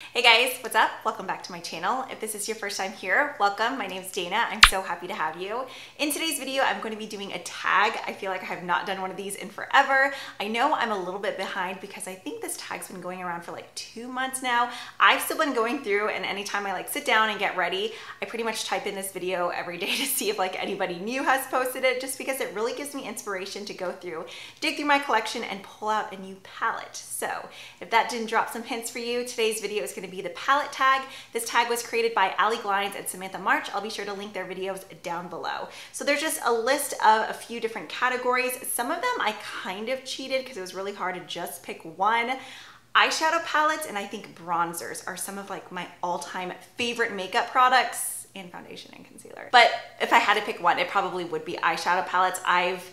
Hey guys, what's up? Welcome back to my channel. If this is your first time here, welcome. My name is Danna. I'm so happy to have you. In today's video, I'm going to be doing a tag. I feel like I have not done one of these in forever. I know I'm a little bit behind because I think this tag's been going around for like two months now. I've still been going through and anytime I like sit down and get ready, I pretty much type in this video every day to see if like anybody new has posted it just because it really gives me inspiration to go through, dig through my collection and pull out a new palette. So if that didn't drop some hints for you, today's video is going to be the palette tag. This tag was created by Allie Glines and Samantha March. I'll be sure to link their videos down below. So there's just a list of a few different categories. Some of them I kind of cheated because it was really hard to just pick one eyeshadow palettes and I think bronzers are some of like my all-time favorite makeup products and foundation and concealer. But if I had to pick one, it probably would be eyeshadow palettes. I've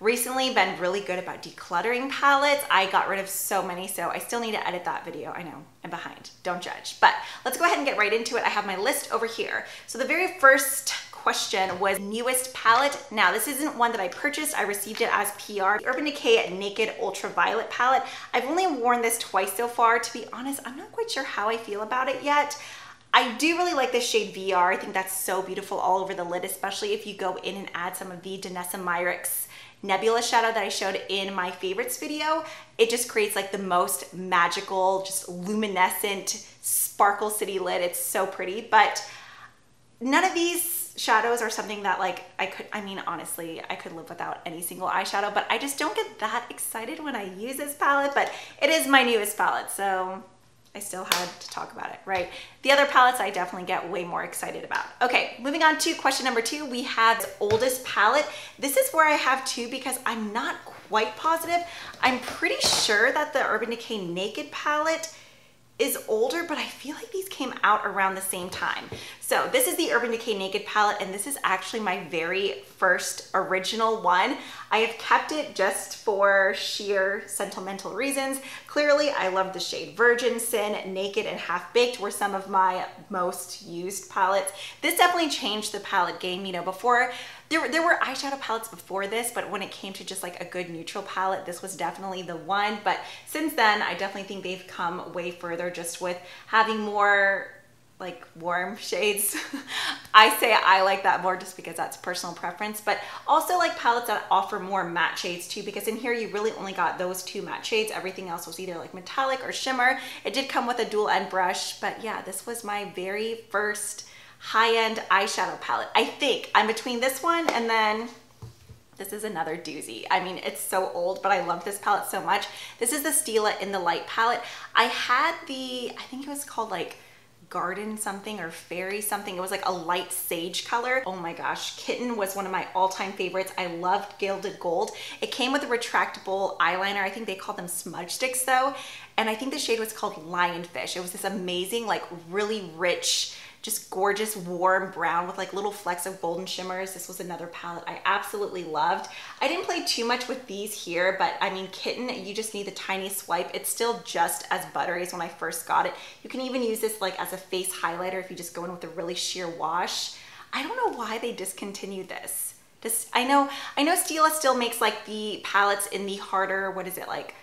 recently been really good about decluttering palettes. I got rid of so many, so I still need to edit that video. I know, I'm behind, don't judge. But let's go ahead and get right into it. I have my list over here. So the very first question was newest palette. Now this isn't one that I purchased, I received it as PR. The Urban Decay Naked Ultraviolet palette. I've only worn this twice so far. To be honest, I'm not quite sure how I feel about it yet. I do really like this shade VR. I think that's so beautiful all over the lid, especially if you go in and add some of the Danessa Myricks nebula shadow that I showed in my favorites video. It just creates like the most magical, just luminescent sparkle city lid. It's so pretty, but none of these shadows are something that like I could, I mean, honestly, I could live without any single eyeshadow, but I just don't get that excited when I use this palette, but it is my newest palette. So I still had to talk about it, right? The other palettes I definitely get way more excited about. Okay, moving on to question number two, we have the oldest palette. This is where I have two because I'm not quite positive. I'm pretty sure that the Urban Decay Naked palette is older, but I feel like these came out around the same time. So this is the Urban Decay Naked palette, and this is actually my very first original one. I have kept it just for sheer sentimental reasons. Clearly, I love the shade Virgin Sin, Naked, and Half Baked were some of my most used palettes. This definitely changed the palette game. You know, before there, there were eyeshadow palettes before this, but when it came to just like a good neutral palette, this was definitely the one. But since then, I definitely think they've come way further just with having more like warm shades. I say I like that more just because that's personal preference, but also like palettes that offer more matte shades too, because in here you really only got those two matte shades. Everything else was either like metallic or shimmer. It did come with a dual end brush, but yeah, this was my very first high-end eyeshadow palette. I think I'm between this one and then this is another doozy. I mean, it's so old, but I love this palette so much. This is the Stila in the Light palette. I had the, I think it was called like garden something or fairy something. It was like a light sage color. Oh my gosh, Kitten was one of my all-time favorites. I loved Gilded Gold. It came with a retractable eyeliner. I think they call them smudge sticks though. And I think the shade was called Lionfish. It was this amazing, like really rich, just gorgeous warm brown with like little flecks of golden shimmers. This was another palette I absolutely loved. I didn't play too much with these here, but I mean Kitten, you just need the tiny swipe. It's still just as buttery as when I first got it. You can even use this like as a face highlighter if you just go in with a really sheer wash. I don't know why they discontinued this. This, I know, I know Stila still makes like the palettes in the harder, what is it like,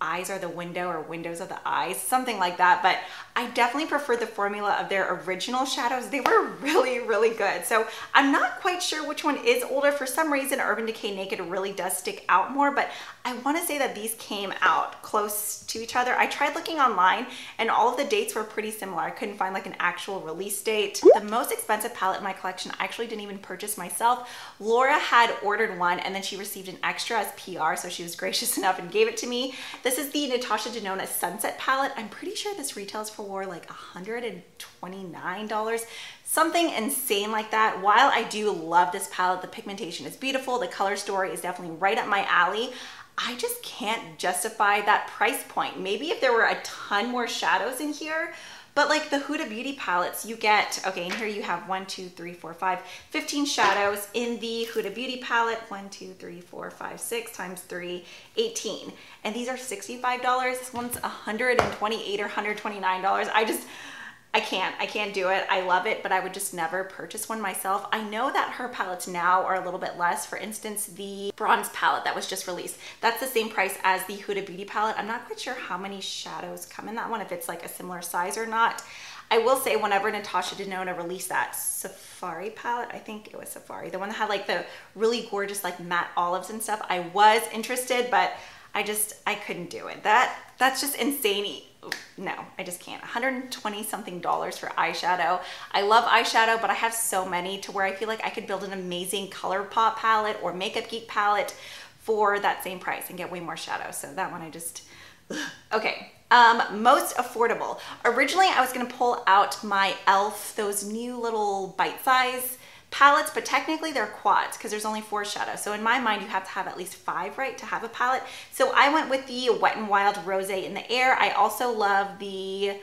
eyes are the window or windows of the eyes, something like that. But I definitely prefer the formula of their original shadows. They were really, really good. So I'm not quite sure which one is older. For some reason, Urban Decay Naked really does stick out more, but I wanna say that these came out close to each other. I tried looking online and all of the dates were pretty similar. I couldn't find like an actual release date. The most expensive palette in my collection, I actually didn't even purchase myself. Laura had ordered one and then she received an extra as PR, so she was gracious enough and gave it to me. This is the Natasha Denona Sunset palette. I'm pretty sure this retails for like $129 something insane like that. While I do love this palette, the pigmentation is beautiful, the color story is definitely right up my alley. I just can't justify that price point. Maybe if there were a ton more shadows in here, but like the Huda Beauty palettes, you get, okay, and here you have one, two, three, four, five, 15 shadows in the Huda Beauty palette. One, two, three, four, five, six times three, 18. And these are $65. This one's 128 or $129. I just, I can't, I can't do it. I love it, but I would just never purchase one myself. I know that her palettes now are a little bit less. For instance, the bronze palette that was just released, that's the same price as the Huda Beauty palette. I'm not quite sure how many shadows come in that one, if it's like a similar size or not. I will say whenever Natasha Denona released that Safari palette, I think it was Safari, the one that had like the really gorgeous like matte olives and stuff, I was interested, but I just, I couldn't do it. That, that's just insane. No, I just can't. 120 something dollars for eyeshadow. I love eyeshadow, but I have so many to where I feel like I could build an amazing ColourPop palette or Makeup Geek palette for that same price and get way more shadow. So that one I just, ugh. okay. Um, most affordable. Originally, I was gonna pull out my e.l.f., those new little bite size palettes, but technically they're quads because there's only four shadows. So in my mind, you have to have at least five, right, to have a palette. So I went with the Wet n Wild Rose in the Air. I also love the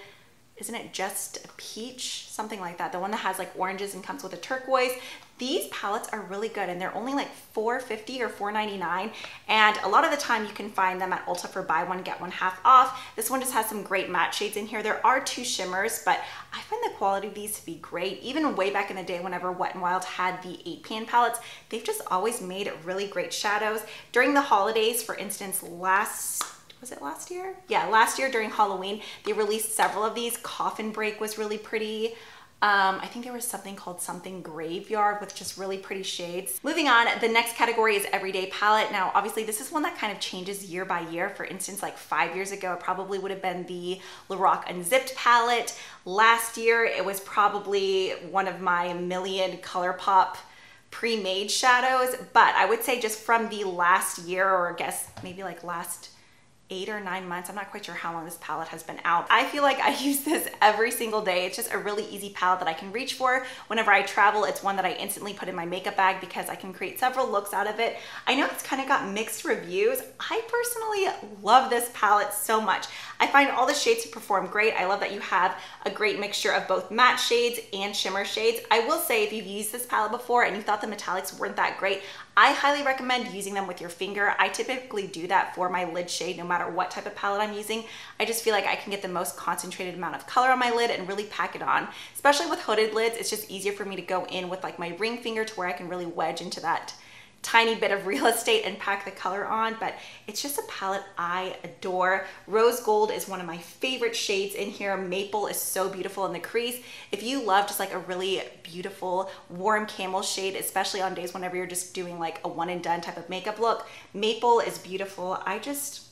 isn't it just a peach? Something like that. The one that has like oranges and comes with a turquoise. These palettes are really good and they're only like $4.50 or $4.99. And a lot of the time you can find them at Ulta for buy one, get one half off. This one just has some great matte shades in here. There are two shimmers, but I find the quality of these to be great. Even way back in the day whenever Wet n Wild had the eight pan palettes, they've just always made really great shadows. During the holidays, for instance, last was it last year? Yeah, last year during Halloween, they released several of these. Coffin Break was really pretty. Um, I think there was something called something graveyard with just really pretty shades. Moving on, the next category is everyday palette. Now, obviously this is one that kind of changes year by year. For instance, like five years ago, it probably would have been the Lorac Unzipped palette. Last year, it was probably one of my million ColourPop pre-made shadows. But I would say just from the last year, or I guess maybe like last eight or nine months. I'm not quite sure how long this palette has been out. I feel like I use this every single day. It's just a really easy palette that I can reach for. Whenever I travel, it's one that I instantly put in my makeup bag because I can create several looks out of it. I know it's kind of got mixed reviews. I personally love this palette so much. I find all the shades to perform great. I love that you have a great mixture of both matte shades and shimmer shades. I will say if you've used this palette before and you thought the metallics weren't that great, I highly recommend using them with your finger. I typically do that for my lid shade no matter what type of palette I'm using. I just feel like I can get the most concentrated amount of color on my lid and really pack it on. Especially with hooded lids, it's just easier for me to go in with like my ring finger to where I can really wedge into that tiny bit of real estate and pack the color on, but it's just a palette I adore. Rose Gold is one of my favorite shades in here. Maple is so beautiful in the crease. If you love just like a really beautiful warm camel shade, especially on days whenever you're just doing like a one and done type of makeup look, Maple is beautiful. I just,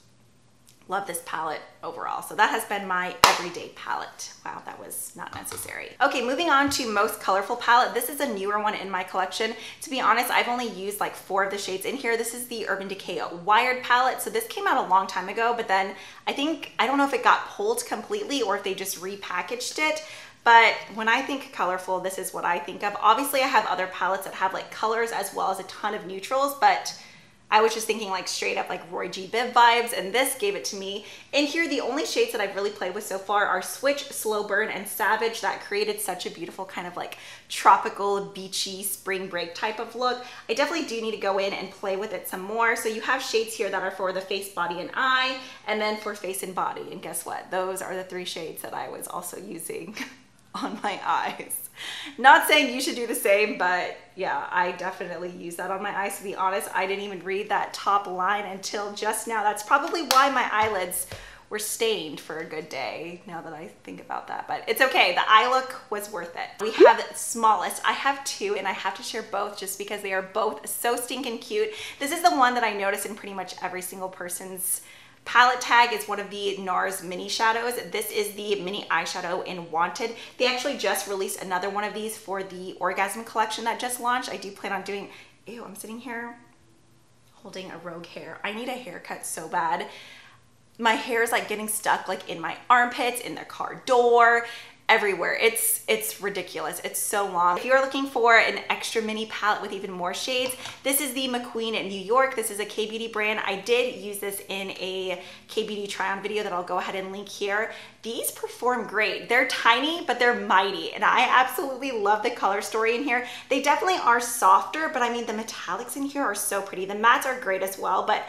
love this palette overall. So that has been my everyday palette. Wow, that was not necessary. Okay, moving on to most colorful palette. This is a newer one in my collection. To be honest, I've only used like four of the shades in here. This is the Urban Decay Wired palette. So this came out a long time ago, but then I think, I don't know if it got pulled completely or if they just repackaged it. But when I think colorful, this is what I think of. Obviously, I have other palettes that have like colors as well as a ton of neutrals, but I was just thinking like straight up like Roy G. Biv vibes and this gave it to me. In here, the only shades that I've really played with so far are Switch, Slow Burn, and Savage that created such a beautiful kind of like tropical, beachy, spring break type of look. I definitely do need to go in and play with it some more. So you have shades here that are for the face, body, and eye, and then for face and body. And guess what? Those are the three shades that I was also using on my eyes. Not saying you should do the same, but yeah, I definitely use that on my eyes. To be honest, I didn't even read that top line until just now. That's probably why my eyelids were stained for a good day now that I think about that, but it's okay. The eye look was worth it. We have smallest. I have two and I have to share both just because they are both so stinking cute. This is the one that I notice in pretty much every single person's Palette Tag is one of the NARS mini shadows. This is the mini eyeshadow in Wanted. They actually just released another one of these for the Orgasm collection that just launched. I do plan on doing, ew, I'm sitting here holding a rogue hair. I need a haircut so bad. My hair is like getting stuck like in my armpits, in the car door everywhere. It's it's ridiculous. It's so long. If you're looking for an extra mini palette with even more shades, this is the McQueen in New York. This is a K-Beauty brand. I did use this in a K-Beauty try-on video that I'll go ahead and link here. These perform great. They're tiny, but they're mighty, and I absolutely love the color story in here. They definitely are softer, but I mean, the metallics in here are so pretty. The mattes are great as well, but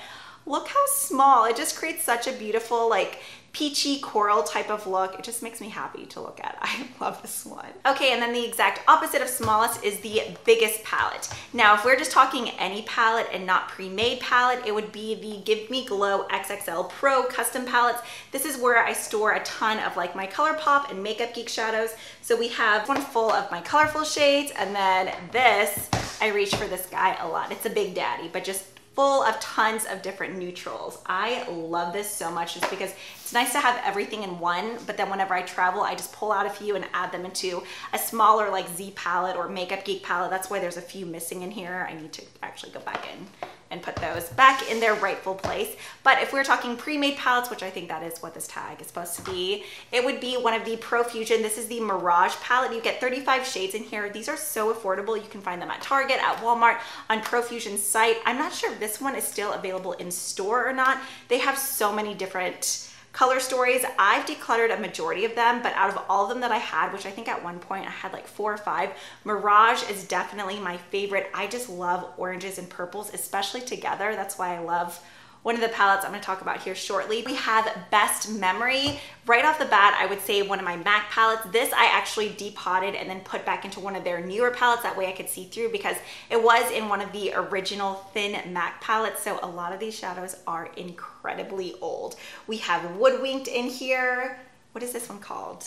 look how small. It just creates such a beautiful, like, peachy coral type of look. It just makes me happy to look at. I love this one. Okay, and then the exact opposite of smallest is the biggest palette. Now, if we're just talking any palette and not pre-made palette, it would be the Give Me Glow XXL Pro custom palettes. This is where I store a ton of like my ColourPop and Makeup Geek shadows. So we have one full of my colorful shades, and then this, I reach for this guy a lot. It's a big daddy, but just full of tons of different neutrals. I love this so much just because it's nice to have everything in one, but then whenever I travel, I just pull out a few and add them into a smaller like Z palette or Makeup Geek palette. That's why there's a few missing in here. I need to actually go back in and put those back in their rightful place. But if we're talking pre-made palettes, which I think that is what this tag is supposed to be, it would be one of the Profusion. This is the Mirage palette. You get 35 shades in here. These are so affordable. You can find them at Target, at Walmart, on Profusion's site. I'm not sure if this one is still available in store or not. They have so many different color stories. I've decluttered a majority of them, but out of all of them that I had, which I think at one point I had like four or five, Mirage is definitely my favorite. I just love oranges and purples, especially together. That's why I love one of the palettes I'm gonna talk about here shortly. We have Best Memory. Right off the bat, I would say one of my MAC palettes. This I actually depotted and then put back into one of their newer palettes. That way I could see through because it was in one of the original thin MAC palettes. So a lot of these shadows are incredibly old. We have Woodwinked in here. What is this one called?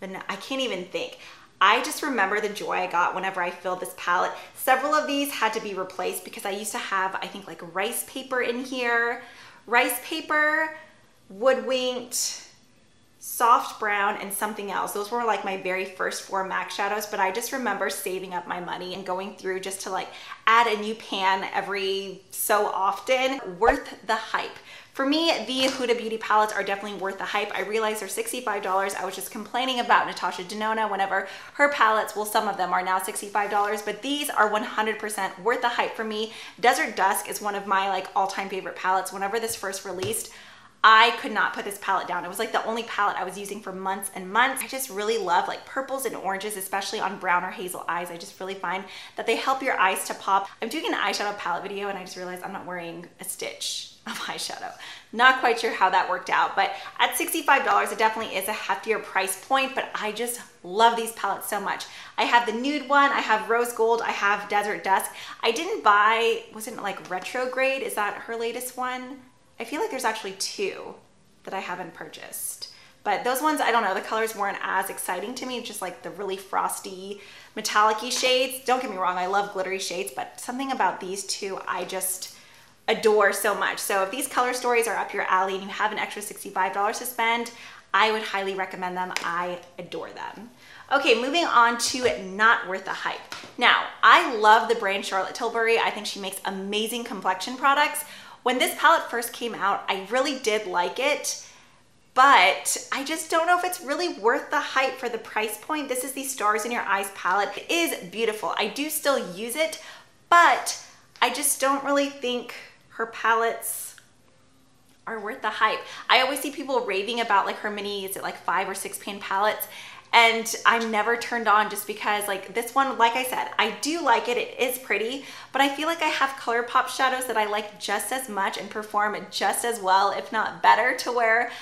I can't even think. I just remember the joy I got whenever I filled this palette. Several of these had to be replaced because I used to have, I think like rice paper in here, rice paper, woodwinked, soft brown, and something else. Those were like my very first four MAC shadows, but I just remember saving up my money and going through just to like add a new pan every so often. Worth the hype. For me, the Huda Beauty palettes are definitely worth the hype. I realize they're $65. I was just complaining about Natasha Denona whenever her palettes, well, some of them are now $65, but these are 100% worth the hype for me. Desert Dusk is one of my like all-time favorite palettes. Whenever this first released, I could not put this palette down. It was like the only palette I was using for months and months. I just really love like purples and oranges, especially on brown or hazel eyes. I just really find that they help your eyes to pop. I'm doing an eyeshadow palette video and I just realized I'm not wearing a stitch of eyeshadow. Not quite sure how that worked out, but at $65, it definitely is a heftier price point, but I just love these palettes so much. I have the nude one, I have rose gold, I have desert dusk. I didn't buy, wasn't like retrograde, is that her latest one? I feel like there's actually two that I haven't purchased. But those ones, I don't know, the colors weren't as exciting to me, just like the really frosty, metallic shades. Don't get me wrong, I love glittery shades, but something about these two, I just, adore so much. So if these color stories are up your alley and you have an extra $65 to spend, I would highly recommend them. I adore them. Okay, moving on to Not Worth the Hype. Now, I love the brand Charlotte Tilbury. I think she makes amazing complexion products. When this palette first came out, I really did like it, but I just don't know if it's really worth the hype for the price point. This is the Stars in Your Eyes palette. It is beautiful. I do still use it, but I just don't really think her palettes are worth the hype. I always see people raving about like her mini, is it like five or six pan palettes? And I'm never turned on just because like this one, like I said, I do like it. It is pretty, but I feel like I have ColourPop shadows that I like just as much and perform just as well, if not better to where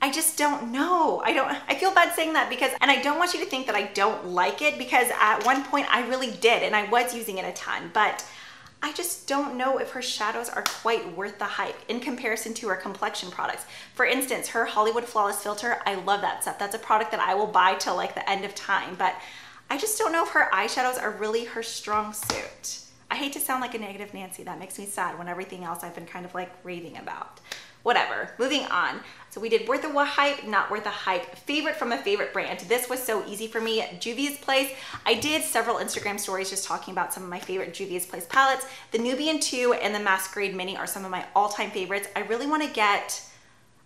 I just don't know. I don't, I feel bad saying that because, and I don't want you to think that I don't like it because at one point I really did and I was using it a ton, but I just don't know if her shadows are quite worth the hype in comparison to her complexion products. For instance, her Hollywood Flawless Filter, I love that stuff. That's a product that I will buy till like the end of time, but I just don't know if her eyeshadows are really her strong suit. I hate to sound like a negative Nancy. That makes me sad when everything else I've been kind of like raving about whatever. Moving on. So we did worth the hype, not worth the hype. Favorite from a favorite brand. This was so easy for me. Juvia's Place. I did several Instagram stories just talking about some of my favorite Juvia's Place palettes. The Nubian 2 and the Masquerade Mini are some of my all-time favorites. I really want to get,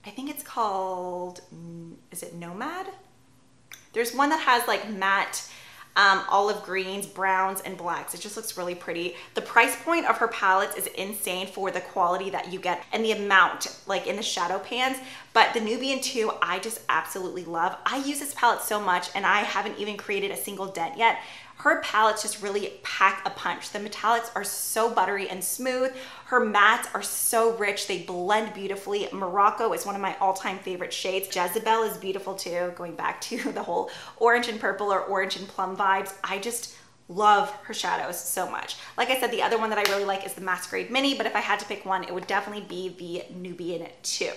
I think it's called, is it Nomad? There's one that has like matte um, olive greens, browns, and blacks. It just looks really pretty. The price point of her palettes is insane for the quality that you get and the amount like in the shadow pans. But the Nubian 2, I just absolutely love. I use this palette so much and I haven't even created a single dent yet. Her palettes just really pack a punch. The metallics are so buttery and smooth. Her mattes are so rich. They blend beautifully. Morocco is one of my all-time favorite shades. Jezebel is beautiful too, going back to the whole orange and purple or orange and plum vibes. I just love her shadows so much. Like I said, the other one that I really like is the Masquerade Mini, but if I had to pick one, it would definitely be the Nubian 2.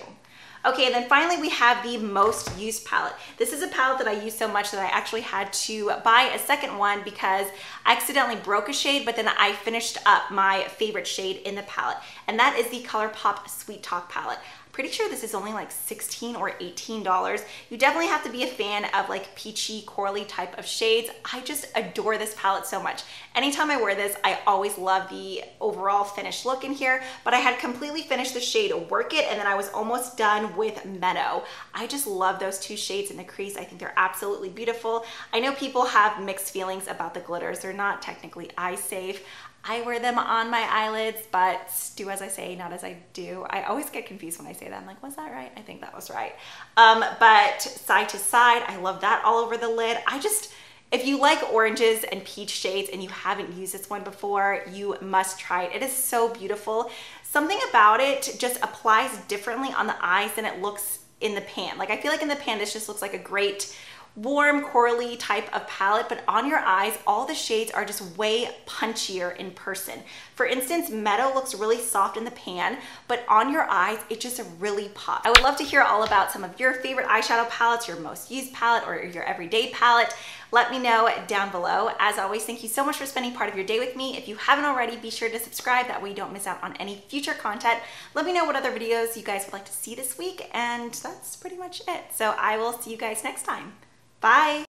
Okay, then finally we have the most used palette. This is a palette that I use so much that I actually had to buy a second one because I accidentally broke a shade, but then I finished up my favorite shade in the palette, and that is the ColourPop Sweet Talk palette. Pretty sure this is only like 16 or $18. You definitely have to be a fan of like peachy, corally type of shades. I just adore this palette so much. Anytime I wear this, I always love the overall finished look in here, but I had completely finished the shade Work It and then I was almost done with Meadow. I just love those two shades in the crease. I think they're absolutely beautiful. I know people have mixed feelings about the glitters. They're not technically eye safe. I wear them on my eyelids, but do as I say, not as I do. I always get confused when I say that. I'm like, was that right? I think that was right. Um, but side to side, I love that all over the lid. I just, if you like oranges and peach shades and you haven't used this one before, you must try it. It is so beautiful. Something about it just applies differently on the eyes than it looks in the pan. Like I feel like in the pan, this just looks like a great warm corally type of palette, but on your eyes, all the shades are just way punchier in person. For instance, Meadow looks really soft in the pan, but on your eyes, it just really pops. I would love to hear all about some of your favorite eyeshadow palettes, your most used palette, or your everyday palette. Let me know down below. As always, thank you so much for spending part of your day with me. If you haven't already, be sure to subscribe. That way you don't miss out on any future content. Let me know what other videos you guys would like to see this week. And that's pretty much it. So I will see you guys next time. Bye.